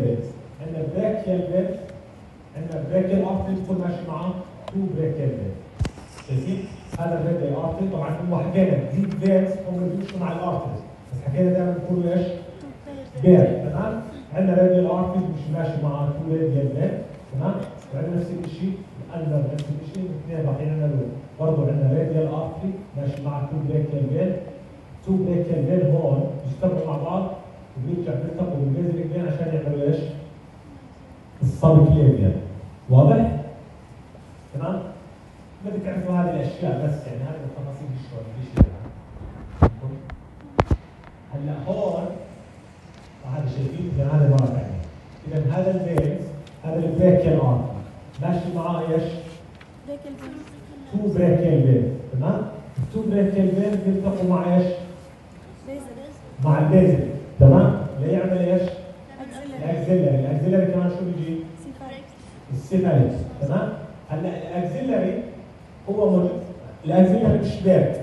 عندنا brachial vein عندنا brachial artery بتكون ماشي معاه. two brachial vein شايفين؟ هذا ال radial artery طبعا هو حكينا deep vein هم بيمشوا مع ال artery بس حكينا دائما بيكونوا إيش؟ pair تمام؟ عندنا radial artery مش ماشي مع two radial vein تمام؟ وعندنا نفس الشيء ال ulnar نفس الشيء الاثنين راح يعملوا برضه عندنا radial artery ماشي مع two brachial vein تو براكيال فيت هون بيشتغلوا مع بعض. وبيرجع بيلتقوا بالبيز الاثنين عشان يعملوا إيش؟ السبكليفيا واضح؟ تمام؟ بدك تعرفوا هذه الأشياء بس يعني هذه التفاصيل شوي ليش هلأ هون هذا شايفين إذا هذا مرة ثانية إذا هذا البيز هذا البريكيال ارم ماشي معاه إيش؟ two brachial veins تمام؟ ال two brachial veins بيلتقوا مع إيش؟ مع ال basilic تمام؟ ليعمل إيش؟ ال axillary ال axillary كمان شو بيجي؟ ال cephalic تمام؟ هلأ ال axillary هو موجود ال axillary مش paired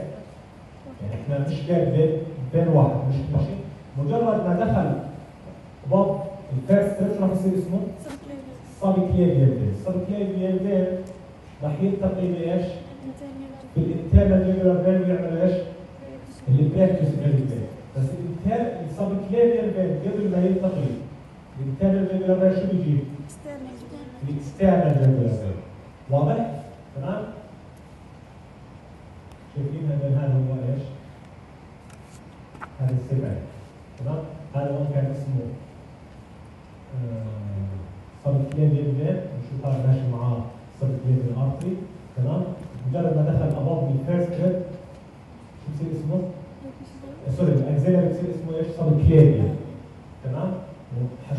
يعني إحنا مش paired بين واحد مش ماشي مجرد ما دخل above ال first rib راح يصير اسمه subclavian vein subclavian vein راح يلتقي بإيش؟ بال internal jugular vein ويعمل إيش؟ اللي بريكتس بس ال subclavian vein قبل ما يلتقي ال internal jugular vein شو بيجي؟ ال external jugular vein واضح؟ تمام؟ شايفين هذا هذا هو إيش؟ هذا السبع تمام؟ هذا هو كان اسمه subclavian vein نشوف هذا ماشي معاه subclavian artery تمام؟ مجرد ما دخل above بال first rib شو بصير اسمه؟ sorry ال axillary بصير اسمه إيش؟ subclavian تمام؟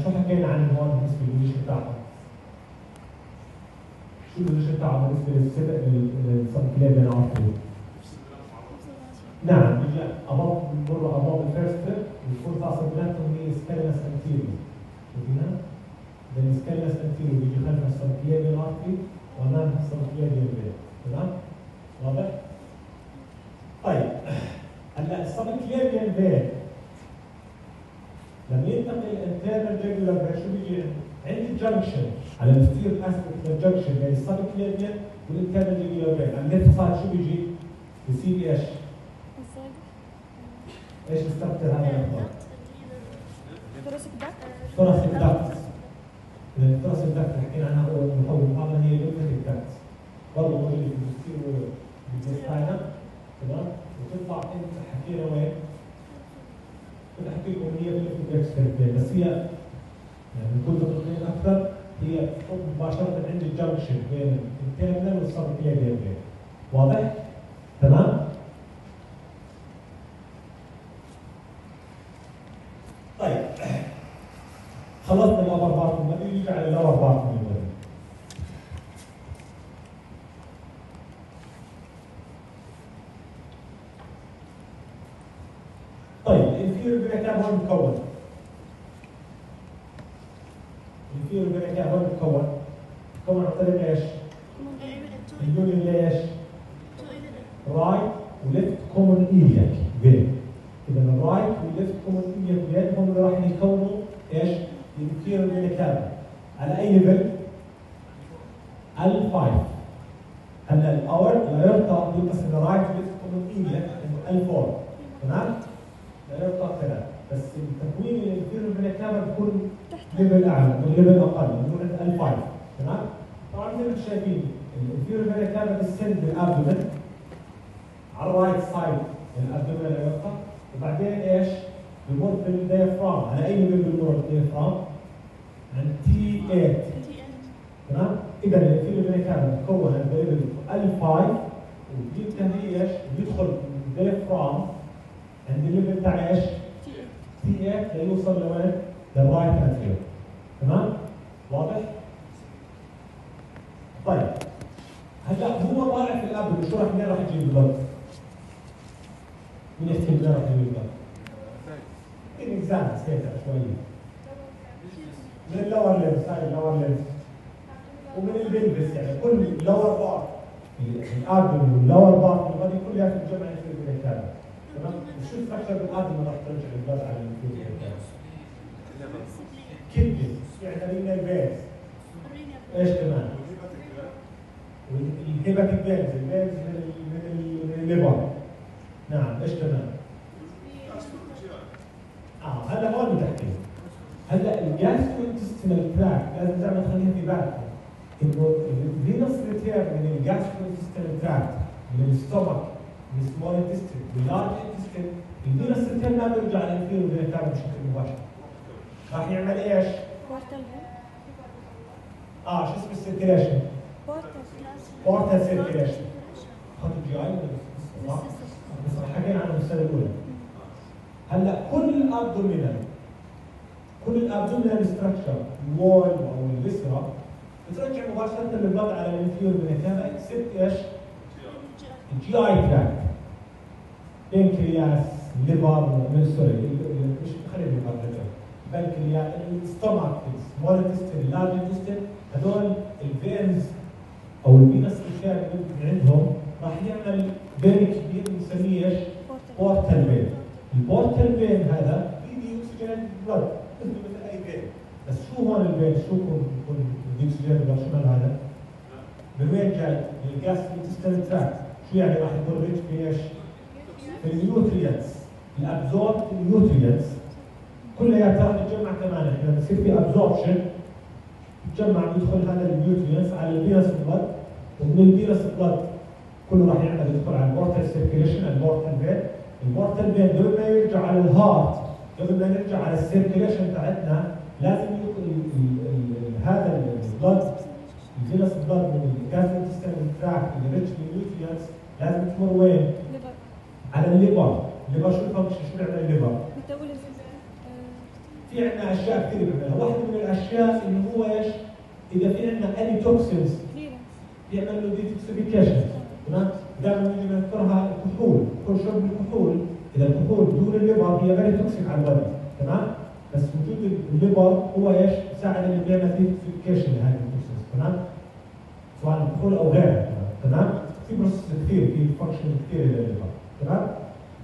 شو حكينا عن هون بالنسبة للوجه بتاعه؟ شو الوجه بتاعه بالنسبة لل subclavian artery؟ نعم بيجي above بمر above ال first rib والفول فاصل بيناتهم هي scalenus anterior شايفينها؟ ده ال scalenus anterior بيجي خلفها ال subclavian artery وامامها ال subclavian vein تمام؟ واضح؟ طيب هلا ال subclavian vein لما ينتقل ال internal jugular vein شو بيجي عند الجنكشن. على الستير اسبكت الجنكشن بين السبكليفيال وال internal jugular vein على ال left side شو بيجي؟ بيصير إيش؟ إيش ال structure هذا؟ الاخبار؟ thoracic duct ال thoracic duct حكينا عنها اول محول هذا هي ال lymphatic duct برضه موجوده في ال posterior mediastinum تمام؟ وتطلع انت حكينا وين؟ كنت احكي لكم هي ال lymphatic بس هي يعني بكل دقيقتين أكثر هي مباشرة عند ال junction بين ال internal وال subclavian واضح؟ تمام؟ طيب خلصنا ال upper part من البدن نيجي على ال lower part من البدن طيب ال inferior vena هون مكون ال inferior vena هون مكون مكون عن طريق إيش؟ ال union ليش؟ right common iliac vein اذا ال right وال left common iliac هم اللي راح يكونوا إيش؟ ال inferior vena على اي level؟ L5 هلا الاور الايرتا بينقسم ل right و left common iliac L4 تمام؟ الايرتا ثلاث بس التكوين ال inferior vena بيكون level اعلى وال level أقل بيكون عند ال5 تمام؟ طبعا زي ما أنتم شايفين الانفيريور فينا كافا بالسند بالابدومن الرايت سايد الابدومن الايرتا وبعدين إيش؟ بمر بال diaphragm على اي level بمر ال diaphragm؟ عند T8 تمام؟ إذا ال inferior vena cava بتكون عند level L5 وبينتهي إيش؟ بيدخل الديافرام عند الليفل بتاع إيش؟ تي 8 ليوصل لوين؟ للرايت انفيريور تمام؟ واضح؟ طيب هلا هو طالع في الابدن شو راح منين راح يجي البلد؟ مين يحكي منين راح يجي البلد؟ ان اكزامز هيك شوي من اللور لينس هاي اللور لينس ومن ال pelvis يعني كل lower part ال abdomen وال lower part ال body كلها تتجمع في الكلام تمام؟ شو الفكرة بال abdomen راح ترجع ال blood على ال cava؟ kidney في عندنا renal veins إيش كمان؟ وال hepatic veins ال veins من ال liver نعم إيش كمان؟ آه هلا هون بتحكي هلا ال gastrointestinal tract لازم دائما تخليها في بالك الفينوس ريتير من الجاسترو تراك من الستومك من السمول انتستين واللارج انتستين الفينوس ريتير ما بيرجع لل inferior vena cava بشكل مباشر راح يعمل إيش؟ آه شو اسمه ال circulation؟ portal circulation خط ال GI ولا بس حكينا عنه السنة الاولى هلا كل ال abdominal كل ال abdominal structure ال wall أو ال viscera بترجع مباشرة بالضغط على ال inferior vena cava تمام except إيش؟ ال GI tract pancreas liver من sorry مش خلينا الليفر بنكرياس الستومك السمول انتستين اللارج انتستين هذول ال veins أو ال veins اللي عندهم راح يعمل vein كبير بنسميه إيش؟ portal vein ال portal vein هذا في deoxygenated blood مثل أي vein بس شو هون ال vein شو يكون deoxygenated blood شو هذا؟ من وين جاي؟ من ال gastrointestinal tract شو يعني راح يكون rich في إيش؟ في ال nutrients. ال absorbed ال nutrients. كلها راح تتجمع كمان إحنا. بصير في absorption. تجمع يدخل هذا ال nutrients على ال venous blood ومن ال venous blood كله راح يعمل يدخل على ال portal circulation ال portal vein ال portal vein قبل ما يرجع على ال heart قبل ما نرجع على ال circulation تاعتنا لازم هذا ال blood ال venous blood من ال gastrointestinal tract اللي rich بال nutrients لازم تمر وين؟ على ال liver ال liver شو ال function شو بيعمل ال liver؟ في عندنا اشياء كثير بنعملها، واحدة من الاشياء اللي هو إيش؟ اذا في عندنا any toxins بيعمل له detoxification تمام؟ دائما نيجي نذكرها الكحول، كل شرب الكحول اذا الكحول بدون ال liver هي very toxic على البدن تمام؟ بس وجود ال liver هو إيش؟ بيساعد اللي بيعمل detoxification لهذه ال toxins تمام؟ سواء الكحول أو غيرها تمام؟ في process كثير في function كثير لل liver تمام؟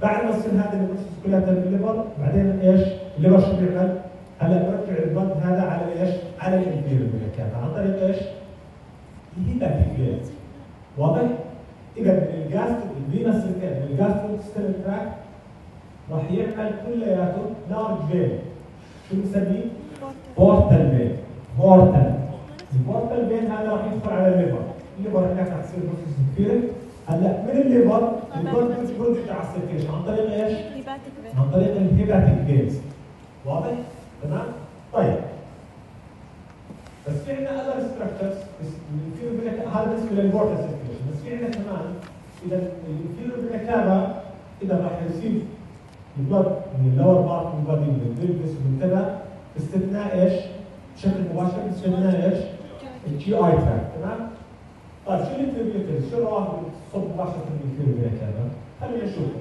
بعد ما تصير هذه ال process كلها ال liver بعدين إيش؟ ال liver شو بيعمل؟ هلأ برجع ال blood هذا على إيش؟ على ال inferior cava عن طريق إيش؟ ال hepatic واضح؟ إذا من ال gas ال veins من ال gastrointestinal tract راح يعمل كلياته large vein شو بنسميه؟ portal vein portal ال portal vein هذا راح يدخل على ال liver. ال liver هناك راح تصير process كثير هلا من ال liver؟ ال blood بترجع على ال circulation عن طريق إيش؟ عن طريق ال hepatic veins واضح؟ تمام؟ طيب. بس في عندنا other structures في هذا بالنسبة لل portal circulation بس في عندنا كمان إذا ال inferior vena cava إذا راح يصيب البلد من اللور بارت من البادي من البلفس من كذا باستثناء إيش؟ بشكل مباشر باستثناء إيش؟ ال GI tract تمام؟ طيب شو ال tributaries؟ شو الروافد بتصب مباشرة ال inferior vena cava؟ خلينا نشوف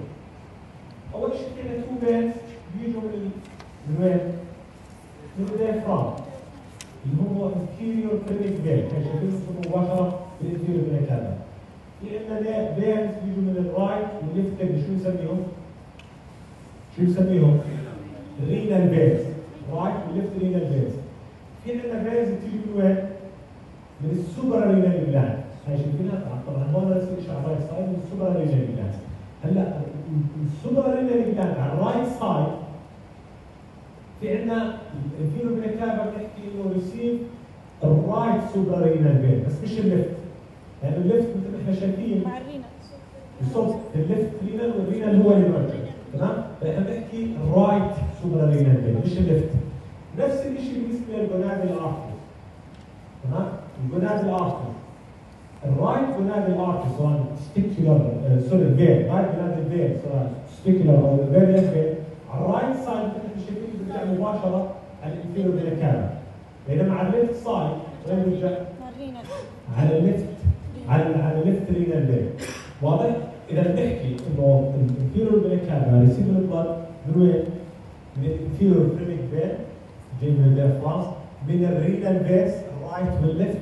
أول شيء في عندنا two veins بيجوا من من وين؟ من ال diaphragm اللي هو phrenic vein كان شايفين مباشرة بال inferior vein هذا في عندنا veins بيجوا من ال right وال left شو نسميهم؟ شو نسميهم؟ renal veins right وال left renal veins في عندنا veins بتيجي من وين؟ من ال suprarenal gland هاي شايفينها؟ طبعا هون رسم على ال right side من ال suprarenal gland هلا ال suprarenal gland على ال right side في عندنا ال vena cava بتحكي إنه receive ال right suprarenal vein بس مش ال left لأنه يعني ال left مثل ما إحنا شايفين. مع بالضبط. ال left renal وال renal هو اللي مرجع تمام؟ فاحنا بنحكي ال right suprarenal vein مش ال left نفس الشيء بالنسبة لل gonadal artery تمام؟ ال gonadal artery ال right gonadal artery سواء testicular sorry vein right gonadal vein سواء testicular أو vein على ال right side ما شايفين بيرجع مباشرة على ال inferior vena cava بينما على ال left side وين بيرجع؟ على ال left على على ال left renal vein واضح؟ إذا بنحكي إنه ال inferior vena cava receive ال blood من وين؟ من ال inferior phrenic vein جاي من الديافرانس من الرينال فيس الرايت والليفت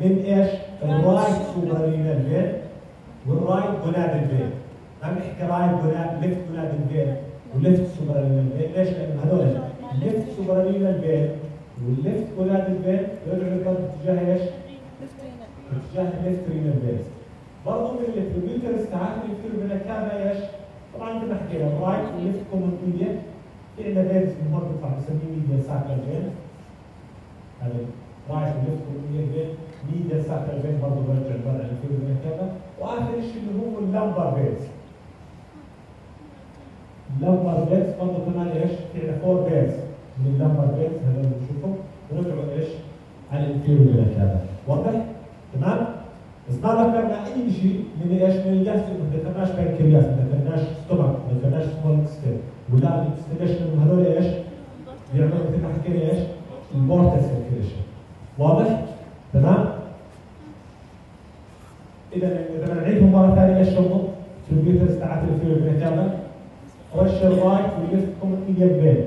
من إيش؟ ال right suprarenal vein وال right gonadal vein ما بنحكي right gonadal left gonadal vein و left suprarenal vein ليش؟ لأنه هذول ال left suprarenal vein والليفت كولاد فين يرجع للضغط اتجاه إيش؟ اتجاه الليفت رينال فينز برضه من الاتريبيوترز ساعات من الكابا إيش؟ طبعا ما حكينا رايت وليفت كومن ميديا في عندنا فينز من هون بيطلع بنسميه ميديا ساكر فين هذا رايت وليفت كومن ميديا ميديا ساكر فين برضه برجع برا يصير من الكابا وآخر شيء اللي هو اللمبر فينز ال lumbar veins برضه كمان إيش؟ في عندنا four veins من ال lumbar veins هذا اللي بنشوفه ونرجعوا إيش؟ على ال inferior vena cava واضح؟ تمام؟ بس ما ذكرنا اي شيء من إيش؟ من ال gastric ما ذكرناش بانكرياس، ما ذكرناش stomach، ما ذكرناش سمول ستيل، ولا الاكستنشن هذول إيش؟ بيعملوا مثل ما حكينا إيش؟ ال portal circulation. واضح؟ تمام؟ اذا اذا نعيدهم مره ثانية إيش شغل؟ ال tributaries تاعت ال inferior vena cava اول شيء ال right وال left common iliac vein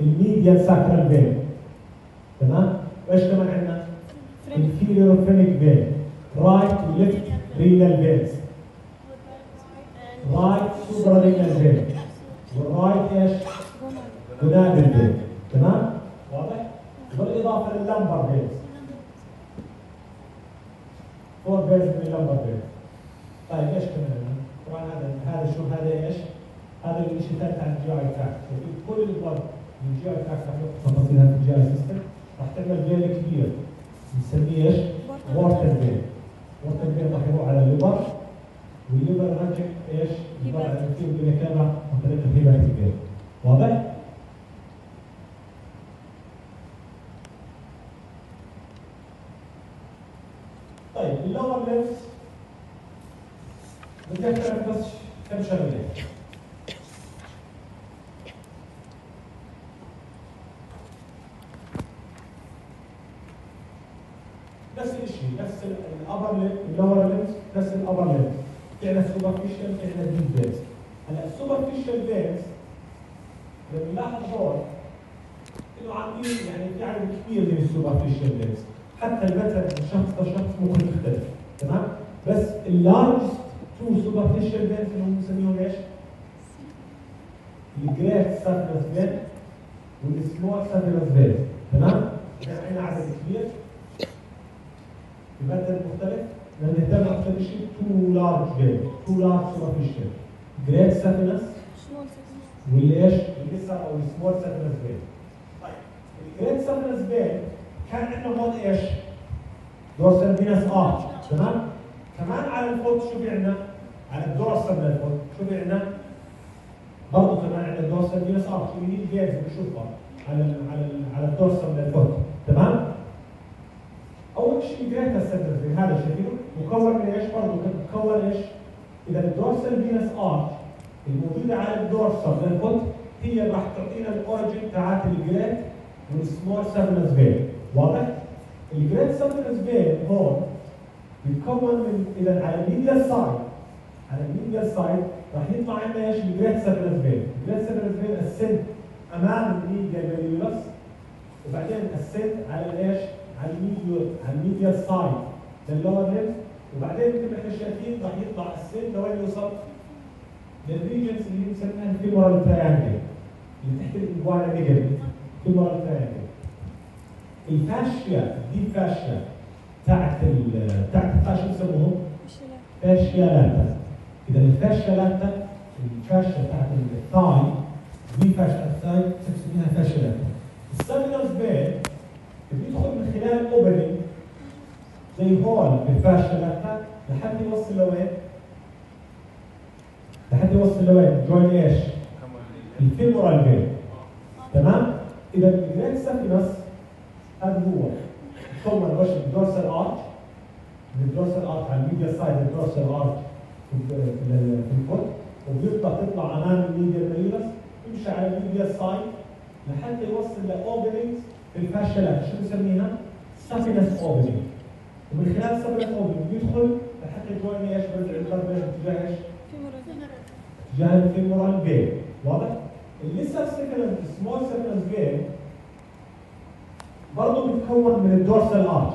ال median sacral vein تمام؟ وايش كمان عندنا؟ inferior phrenic vein right and left renal veins right suprarenal vein وال right إيش؟ gonadal vein تمام؟ واضح؟ بالاضافه لل lumbar veins four veins من ال lumbar veins طيب إيش كمان؟ طبعا هذا هذا شو هذا إيش؟ هذا الشيء الثالث عن ال GI tract كل ال blood من ال GI tract تفاصيلها في ال GI system راح تعمل vein كبير بنسميه إيش؟ portal vein راح يروح على ال liver وال liver راجع إيش؟ على ال inferior vena cava وطريقه hepatic vein واضح؟ طيب اللور ليفت بدي اعرف بس كم شغله نفس الشيء نفس ال upper limb ال lower limb نفس ال upper limb في عندنا في عندنا deep veins هلا ال superficial veins لما نلاحظ هون انه عاملين يعني في عدد كبير من ال superficial veins حتى المثل من شخص لشخص ممكن يختلف تمام بس ال largest two superficial veins اللي هم بنسميهم إيش؟ الجريت سيرفيس فين والسمول سيرفيس فين تمام؟ يعني عندنا عدد كبير بمثل مختلف نهتم أكثر شيء two large vein two large superficial great saphenous واللي إيش؟ ال lesser أو ال small saphenous vein طيب ال great saphenous vein كان عندنا هون إيش؟ dorsal venous arch تمام؟ كمان على ال foot شو في عندنا؟ على ال dorsal من ال foot شو في عندنا؟ برضه كمان عندنا dorsal venous arch اللي هي الجيرز بنشوفها على ال على ال على ال dorsal من ال foot تمام؟ أول شيء great saphenous هذا شايفينه مكون من إيش برضه مكون إيش؟ إذا ال dorsal venous arch الموجودة على ال dorsal ال foot هي راح تعطينا الأوريجن تاعت الجريت والسمول سيرفيس فين واضح؟ ال great saphenous vein هون بيتكون من إذا على ال medial side على ال medial side راح يطلع عندنا إيش ال great saphenous vein ال great saphenous vein ascend أمام ال medial malleolus وبعدين ال saphenous على الايش؟ على ال medial على ال medial side لل lower limb وبعدين مثل ما إحنا شايفين راح يطلع ال saphenous لوين يوصل؟ لل regions اللي بنسميها ال femoral triangle اللي تحت ال inguinal ligament femoral triangle ال fascia deep fascia تاعت تاعت ال fascia بسموهم fascia lata. إذا الفاشيا لاتا الفاشيا تاعت الثاي دي فاشيا الثاي تسميها fascia lata. ال saphenous vein بيدخل من خلال opening زي hole بال fascia lata لحد يوصل لوين؟ لحد يوصل لوين؟ join إيش؟ ال femoral vein تمام؟ إذا ال great saphenous هذا هو. تكون وش ال dorsal من الدورسال ارش على الميديا سايد الدورسال ارش في الفوت وبيطلع تطلع أمام ال medial malleolus يمشي على ال medial side. لحتى يوصل ل openings ال fascia lata شو بنسميها؟ saphenous opening ومن خلال saphenous opening يدخل لحتى ي join إيش برجع الضربه اتجاه إيش؟ اتجاه ال femoral vein واضح؟ الليسر سيكلنت سمول سيكلنت فين برضه بيتكون من ال dorsal arch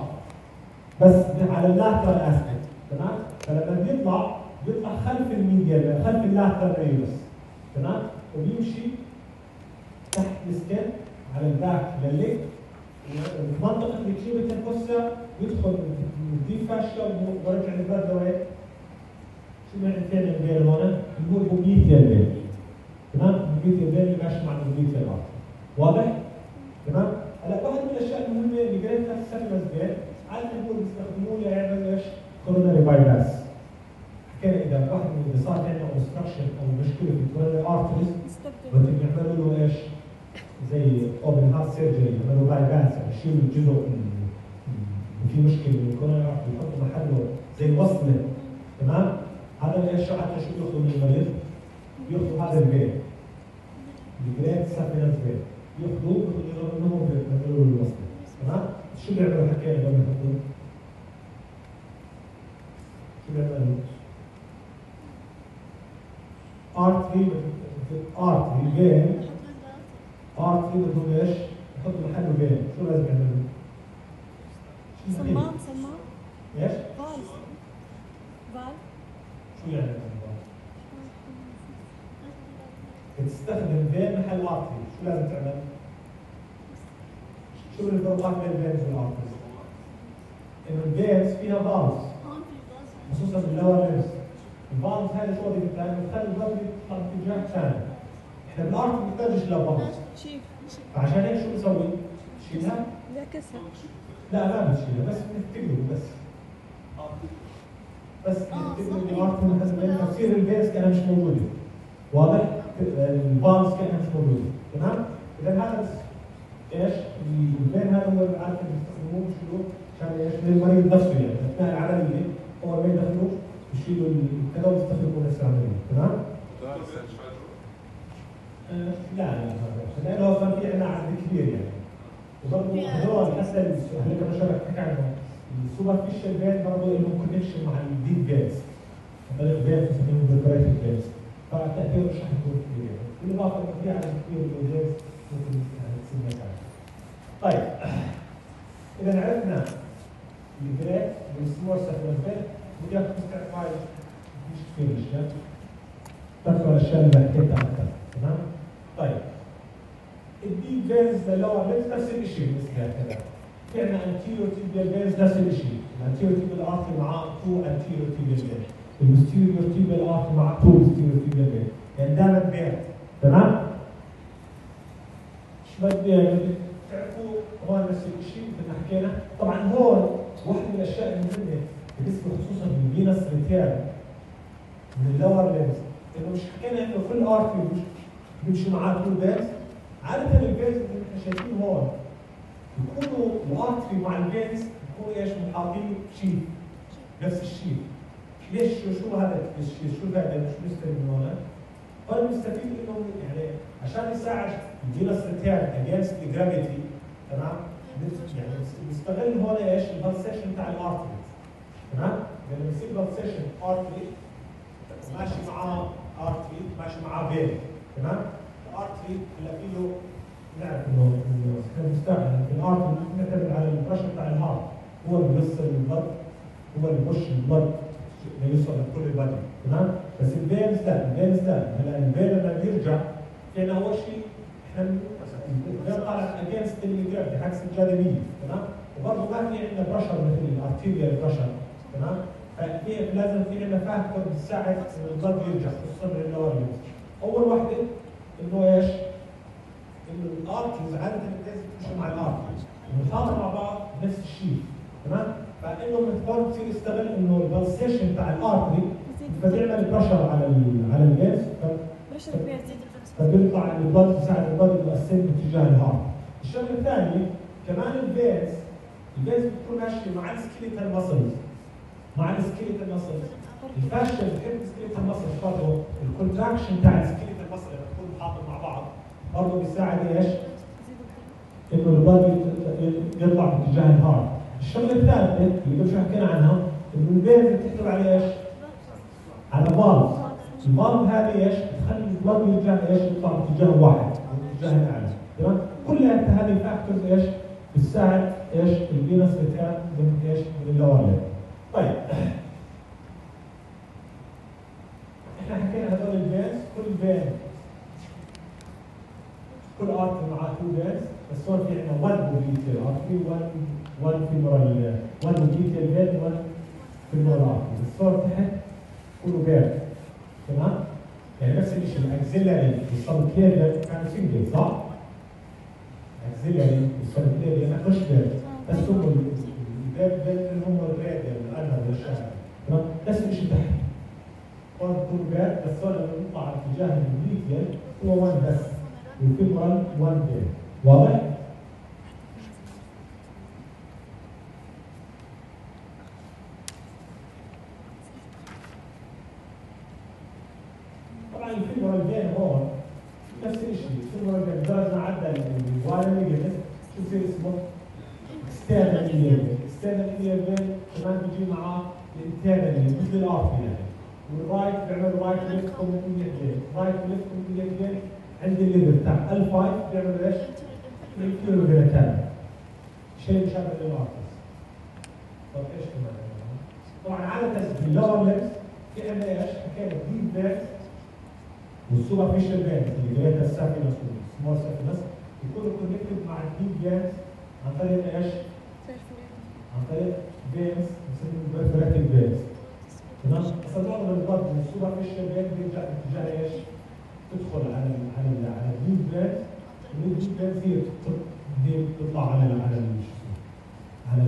بس على ال lateral aspect تمام؟ فلما بيطلع بيطلع خلف ال medial خلف ال lateral malleolus تمام؟ وبيمشي تحت ال skin على ال back لل leg منطقة ال popliteal fossa يدخل ال deep fascia ويرجع ال blood لوين؟ شو معنى vein ال vein هون؟ هو ال popliteal vein تمام؟ ال popliteal vein اللي ماشي مع ال popliteal واضح؟ تمام؟ هلا واحد من الأشياء المهمة اللي قريتها في ال saphenous vein عادة هو بيستخدموه ليعمل إيش؟ coronary bypass حكينا إذا واحد من اذا صار عنده obstruction أو مشكلة في ال coronary arteries بدهم يعملوا له إيش؟ زي open heart surgery يعملوا bypass يعني يشيلوا جزء في مشكلة artery يحطوا محله زي وصلة تمام؟ هذا إيش حتى شو بياخذوا من المريض؟ بياخذوا هذا ال vein ال great saphenous vein ياخذوه بياخذوا منهم بيعملوا له الوصله تمام؟ شو بيعملوا حكينا لما يحطوا؟ شو بيعملوا؟ artery artery vein artery بدهم إيش؟ يحطوا محله vein شو لازم يعملوا؟ صمام صمام إيش؟ valve valve شو يعني ال valve؟ تستخدم vein محل artery شو لازم تعمل؟ شو الفروقات بين ال veins وال arteries؟ إنه ال veins فيها valves خصوصا بال lower limbs ال valves هذا شو وظيفتها؟ بتخلي ال blood يطلع باتجاه ثاني إحنا بال artery ما بنحتاجش ل valves شيف هيك شو بنسوي؟ نشيلها؟ بيعكسها لا ما بنشيلها بس بنفتقده بس بس بنفتقده اللي ال artery مثلا تصير ال veins كانها مش موجوده واضح؟ ال valves كانها مش موجوده تمام؟ إذا هذا إيش؟ ال vein هذا هو عاده بيستخدموه بيشيلوه عشان إيش؟ للمريض نفسه يعني أثناء العملية اول ما يدخلوه بيشيلوا الكذا ويستخدموا نفس العملية تمام؟ آه، لا لا لا لأنه أصلا في عندنا عدد كبير يعني. وبرضه هذول حتى هذول كما شرح حكى عنهم ال superficial vein برضه لهم connection مع ال deep veins هذول ال veins بنسميهم perforating veins فالتأثير مش رح يكون كبير يعني. بالإضافة انه في عدد كبير من ال veins ممكن تصير مكان طيب. إذا عرفنا الجريت والسمول سكند بدي اياكم تستعملوا مش كثير اشياء تذكروا الاشياء اللي حكيتها أكثر تمام؟ طيب. ال deep veins لل lower limbs نفس الشيء بالنسبة كذا في عندنا anterior tibial veins نفس الشيء ال anterior tibial artery مع two anterior tibial veins ال posterior tibial artery مع two posterior tibial veins يعني دائما بين تمام؟ بدي بدي تعرفوا هون نفس الشيء مثل ما حكينا طبعا هون واحد من الأشياء المهمة بالنسبة خصوصا للفينس ريتيرن من ال lower limbs انه مش حكينا إنه كل artery بيمشي معاه two veins عاده ال veins اللي إحنا شايفين هون يكونوا ال artery مع ال veins يكونوا إيش؟ محاطين بشيء نفس الشيء ليش شو هذا؟ ال sheath شو هذا شو بيستفيد من هون؟ هون بيستفيد انه يعني عشان يساعد ال venous return against gravity تمام؟ يعني بيستغل هون إيش؟ ال pulsation بتاع ال artery تمام؟ لما يصير pulsation artery ماشي معاه artery ماشي معاه vein تمام؟ ال artery هلا في له نعرف إنه انه إحنا بنستعمل ال artery نعتمد على ال pressure بتاع ال heart هو اللي بيوصل ال blood هو اللي بيخش ال blood يوصل لكل البدن تمام؟ بس ال veins لا ال veins لا هلا ال vein لما بيرجع يعني اول شيء إحنا ال vein طالع against ال gravity عكس الجاذبية تمام؟ وبرضه ما في عندنا pressure مثل ال arterial pressure تمام؟ ففي لازم في عندنا factor بتساعد ال blood يرجع خصوصا لل lower أول وحده إنه إيش؟ إنه ال arteries عاده لازم تمشي مع ال arteries المحاطه مع بعض نفس الشيء تمام؟ فإنه هون بصير يستغل إنه ال pulsation بتاع ال artery فبيعمل pressure على ال على كبير فبيطلع ال blood بيساعد ال blood باتجاه ال heart. الشغلة الثانية كمان ال veins ال veins بتكون ماشيه مع ال skeletal muscles مع ال skeletal muscles الفاشل بتحب ال skeletal muscles برضه ال contraction بتاع ال skeletal muscle لما تكون محاطه مع بعض برضه بيساعد إيش؟ إنه ال blood يطلع باتجاه ال heart. الشغلة الثالثة اللي قبل حكينا عنها إنه ال veins بتحتوي على إيش؟ على valve ال valve هذه إيش؟ بتخلي ال blood يرجع إيش؟ يطلع باتجاه واحد باتجاه الأعلى تمام؟ كل هذه ال factors إيش؟ بتساعد إيش؟ ال venous return من إيش؟ من ال lower طيب إحنا حكينا هذول ال veins كل vein كل artery معاه two veins بس هون في عندنا 1 popliteal artery 1 1 femoral 1 popliteal vein 1 femoral artery بس هون تحت كله paired تمام؟ يعني نفس الشيء ال axillary وال subclavian كانوا single صح؟ ال axillary وال subclavian ما كانوش paired بس هم اللي هم ال radial ال ulnar والشعر تمام؟ نفس الشيء تحت لما نطلع على اتجاه ال medial هو 1 بس وال femoral 1 paired واضح؟ طبعا الفيمورال فين هون نفس الشيء الفيمورال فين درجة عدى الواير نيجاتيف شو بصير اسمه؟ اكسترنال ايلير اكسترنال فين كمان بيجي معاه الانترنال مثل الارتي يعني والرايت بيعمل رايت ليفت كوميديت فين رايت ليفت كوميديت فين عند الليفر تاع ال5 بيعمل إيش؟ الكيلو فينتان شيء مشابه للارتس طب إيش كمان؟ طبعا عادة في ال lower limbs في عندنا إيش؟ حكينا deep veins وال superficial veins اللي great ال saphenous وال small saphenous يكونوا connected مع ال deep veins عن طريق إيش؟ عن طريق veins بنسميه perforating veins الضغط من ال superficial vein بيرجع باتجاه إيش؟ تدخل على على على ال deep veins وال deep veins هي تط- هي بتطلع على على؟ على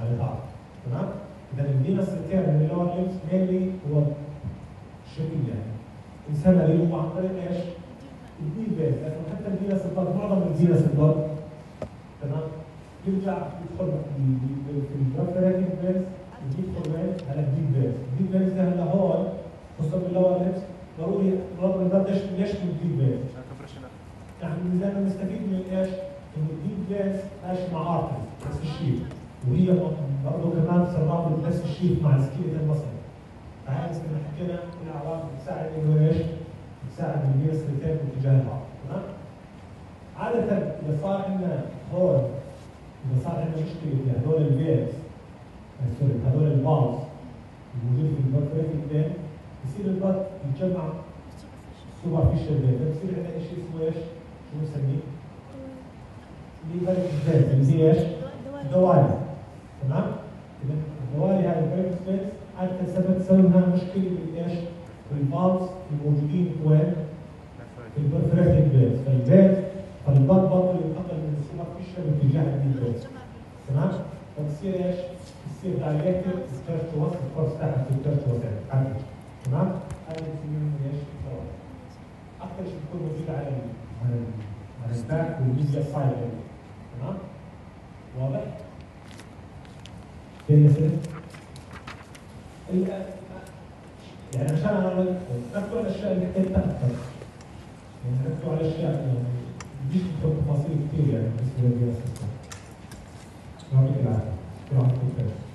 على الأرض تمام؟ اذا الفينس ريتيرن من ليمس مينلي هو شكل يعني انسان اللي هو عن طريق إيش؟ الدي بيز لكن حتى الفينس الضغط معظم الفينس الضغط تمام؟ يرجع يدخل في- في- في يدخل وين؟ على الديب بيز، الديب بيز ده هلا هون خصوصا باللور ليبس ضروري رغم الضغط يشمل يشمل الديب بيز يعني دائما نستفيد من إيش؟ انه الديب بيز ماشي مع ارتري نفس الشيء وهي برضه كمان سراب نفس الشيء مع السكيلة المصري فهذا زي ما حكينا من العوامل بتساعد إنه إيش؟ بتساعد الفيروس ريتيرن باتجاه البعض تمام؟ عادة إذا صار عندنا هون إذا صار عندنا مشكلة هذول الفيروس آه، سوري هذول البالز الموجودة في البرفريتنج فين بصير ال blood يتجمع superficial vein بصير عندنا شيء اسمه إيش؟ شو بنسميه؟ varicose vein اللي هي إيش؟ دوالي تمام؟ إذا الدوالي هاي ال varicose veins عادة سبب تسوي لها مشكلة بالايش؟ بال valves الموجودين وين؟ في ال perforating veins فال veins فال blood برضه ينتقل من ال superficial باتجاه ال veins تمام؟ فبصير إيش؟ بصير دايركتد ستيرت وسط الكورس تحت في وسط عادي تمام؟ هذا بنسميه إيش؟ أكثر شيء بيكون موجود على على ال على الباك والميديا سايد تمام؟ واضح؟ يعني عشان أنا ركزوا على الاشياء اللي حكيت تحت يعني ركزوا على الاشياء يعني بديش ندخل تفاصيل كثير يعني بالنسبة للدراسه Don't do